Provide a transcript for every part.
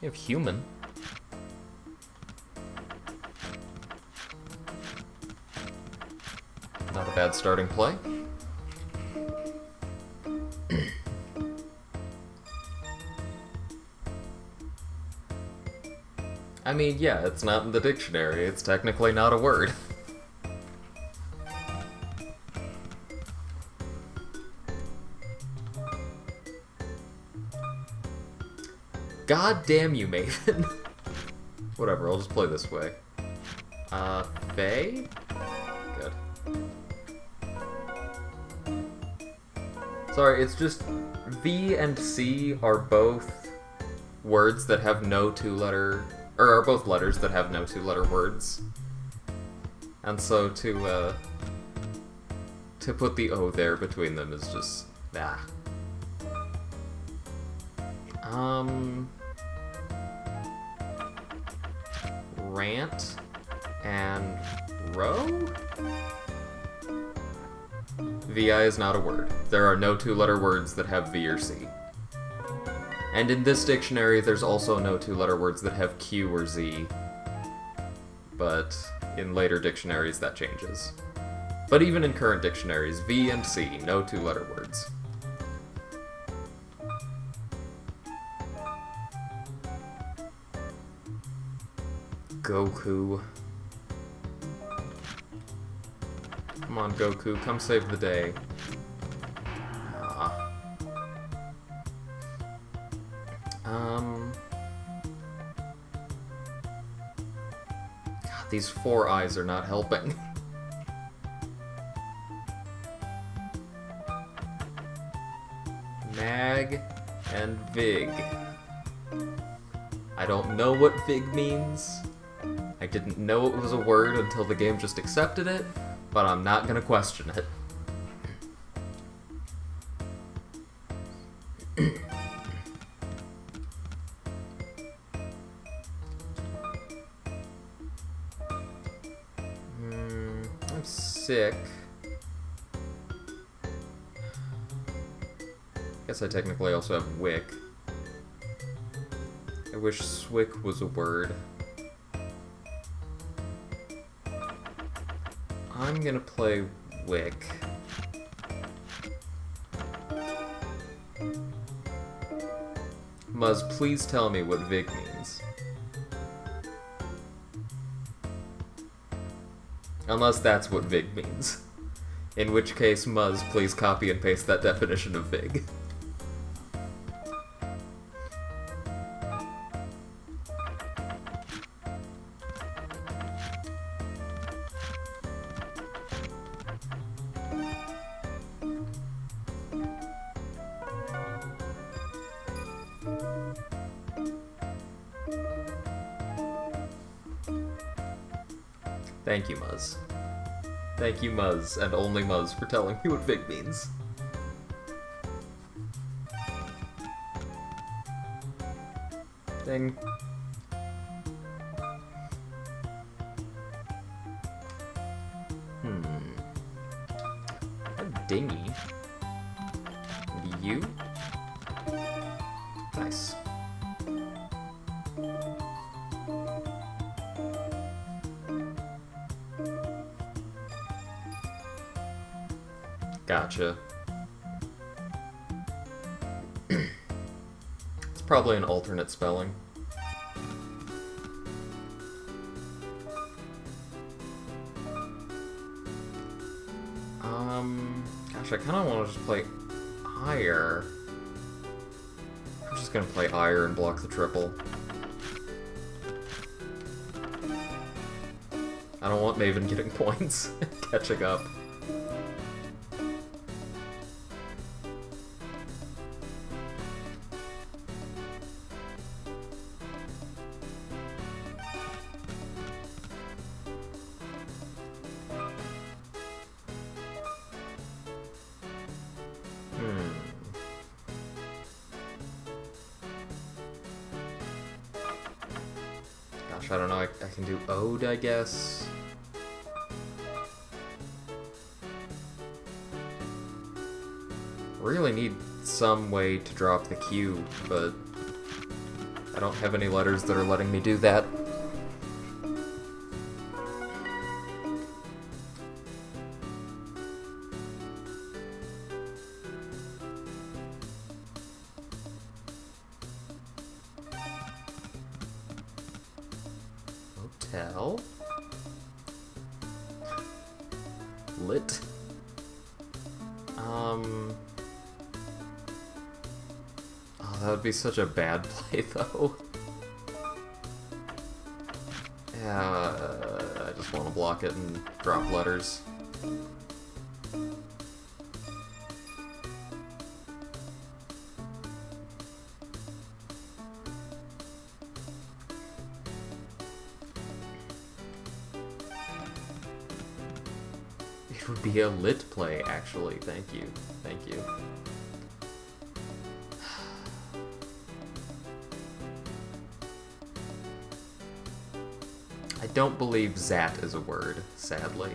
We have human. Not a bad starting play. I mean, yeah, it's not in the dictionary. It's technically not a word. God damn you, Maven. Whatever, I'll just play this way. Uh, Faye? Good. Sorry, it's just V and C are both words that have no two-letter, or are both letters that have no two-letter words. And so to, uh, to put the O there between them is just, ah. Um, rant and row? VI is not a word. There are no two-letter words that have V or C. And in this dictionary, there's also no two-letter words that have Q or Z. But in later dictionaries, that changes. But even in current dictionaries, V and C, no two-letter words. Goku. Come on, Goku, come save the day. Ah. Um. God, these four eyes are not helping. Mag and Vig. I don't know what Vig means. I didn't know it was a word until the game just accepted it, but I'm not gonna question it. Hmm, I'm sick. Guess I technically also have Wick. I wish Swick was a word. I'm gonna play Wick. Muzz, please tell me what Vic means. Unless that's what Vig means. In which case, Muzz, please copy and paste that definition of Vig. Thank you, Muzz. Thank you, Muzz, and only Muzz, for telling me what Vig means. Ding. Hmm. A dinghy. You? Nice. Gotcha. it's probably an alternate spelling. Um, gosh, I kind of want to just play Ire. I'm just gonna play Ire and block the triple. I don't want Maven getting points, catching up. I don't know. I, I can do Ode, I guess. Really need some way to drop the Q, but I don't have any letters that are letting me do that. Lit. Um. Oh, that would be such a bad play, though. Yeah, I just want to block it and drop letters. Would be a lit play, actually. Thank you. Thank you. I don't believe Zat is a word, sadly.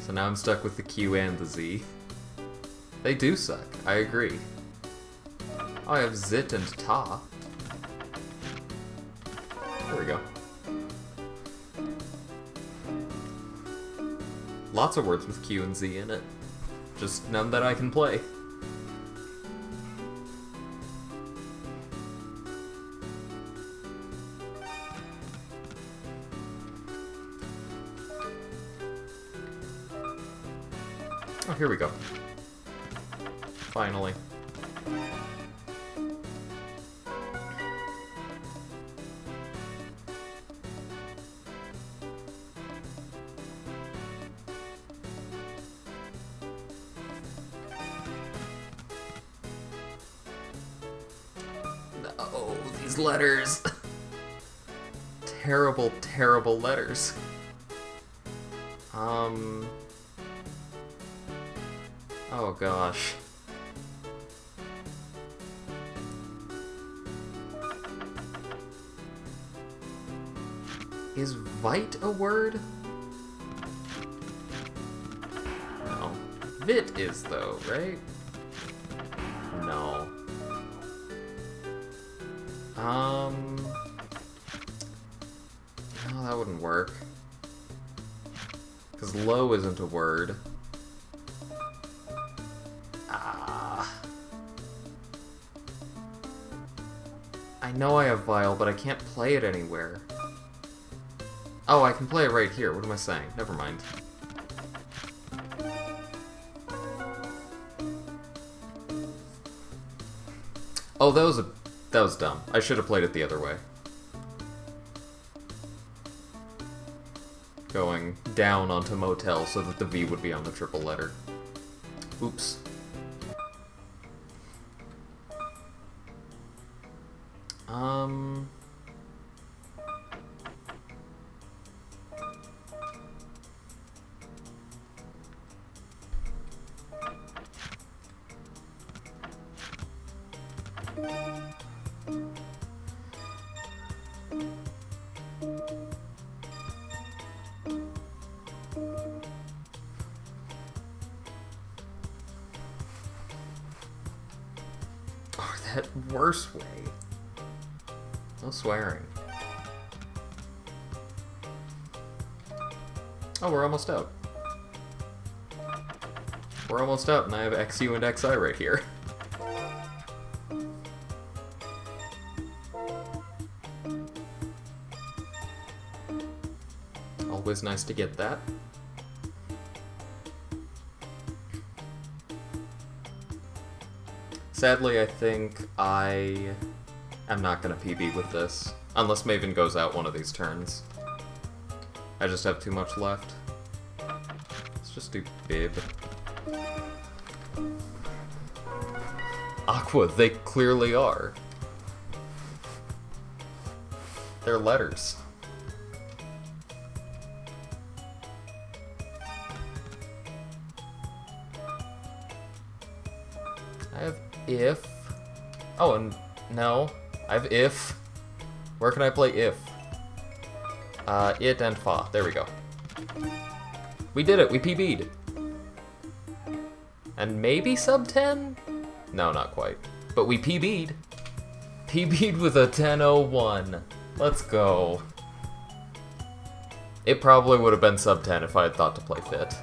So now I'm stuck with the Q and the Z. They do suck, I agree. Oh, I have Zit and Ta. Lots of words with Q and Z in it. Just none that I can play. Oh, here we go. Finally. These letters. terrible, terrible letters. Um. Oh gosh. Is Vite a word? No. Vit is though, right? Um. No, that wouldn't work. Because low isn't a word. Ah. I know I have Vile, but I can't play it anywhere. Oh, I can play it right here. What am I saying? Never mind. Oh, that was a that was dumb. I should have played it the other way. Going down onto motel so that the V would be on the triple letter. Oops. Um... that worse way. No swearing. Oh, we're almost out. We're almost out, and I have XU and XI right here. Always nice to get that. Sadly, I think I am not going to PB with this, unless Maven goes out one of these turns. I just have too much left. Let's just do Bib. Aqua, they clearly are. They're letters. If. Oh, and no. I have if. Where can I play if? Uh, it and fa. There we go. We did it. We PB'd. And maybe sub 10? No, not quite. But we PB'd. PB'd with a 10.01. Let's go. It probably would have been sub 10 if I had thought to play fit.